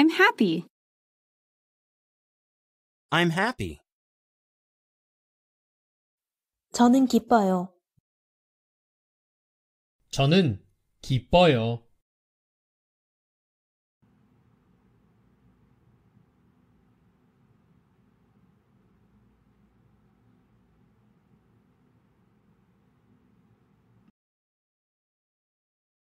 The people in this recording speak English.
I'm happy. I'm happy. 저는 기뻐요. 저는 기뻐요.